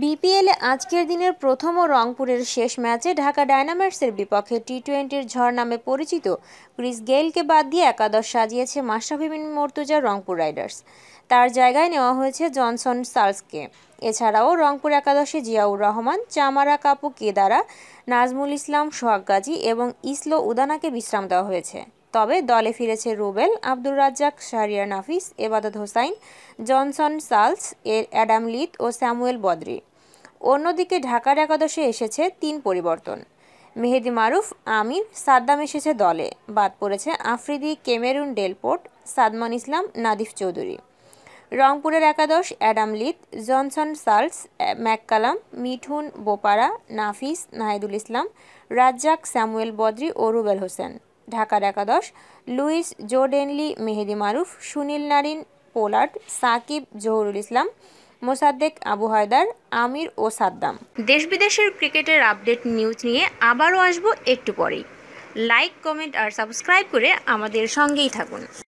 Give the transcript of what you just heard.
বিপিএলে আজকের দিনের প্রথম ও রংপুরের শেষ ম্যাচে ঢাকা ডায়নামাইটসের বিপক্ষে টি টোয়েন্টির ঝড় নামে পরিচিত ক্রিস গেইলকে বাদ দিয়ে একাদশ সাজিয়েছে মাশরাফি বিন মর্তুজা রংপুর রাইডার্স। তার জায়গায় নেওয়া হয়েছে জনসন সার্লসকে এছাড়াও রংপুর একাদশে জিয়াউর রহমান, চামারা কাপু কেদারা, নাজমুল ইসলাম সোহাগ গাজী এবং ইসলো উদানাকে বিশ্রাম দেওয়া হয়েছে। তবে দলে ফিরেছে রুবেল, আব্দুর রাজ্জাক, শাহরিয়ার নাফিস, এবাদত হোসাইন, জনসন সালস, এর অ্যাডাম লিথ ও স্যামুয়েল বদ্রি। অন্যদিকে ঢাকার একাদশে এসেছে তিন পরিবর্তন। মেহেদি মারুফ, আমির, সাদ্দাম এসেছে দলে। বাদ পড়েছে আফ্রিদি কেমেরুন ডেলপোর্ট, সাদমান ইসলাম, নাদিফ চৌধুরী। রংপুরের একাদশ, Adam Lyth Johnson Charles, McCullum, Mithun Bopara Nafees, Nahidul Islam, Razzak, Samuel Badree ও রুবেল হোসেন। ঢাকার একাদশ, Lewis জোডেনলি, Mehedi Maruf, Sunil Narine, Pollard, Shakib, Jahurul Islam, Mosaddek, Abu Haider, Amir ও সাদ্দাম। দেশ বিদেশের ক্রিকেটের আপডেট নিউজ নিয়ে আবারও আসব একটু পরেই। লাইক, কমেন্ট আর সাবস্ক্রাইব করে আমাদের সঙ্গেই থাকুন।